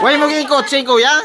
Huwag mo kikotse, kuya.